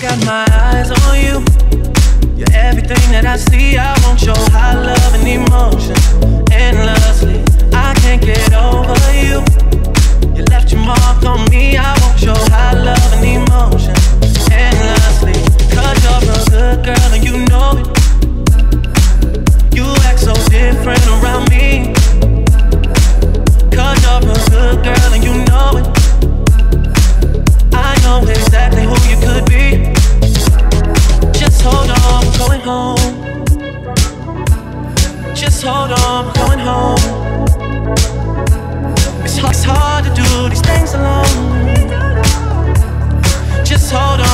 got my eyes on you. You're everything that I see. I want your high love home. Just hold on, we're going home. It's hard, it's hard to do these things alone. Just hold on.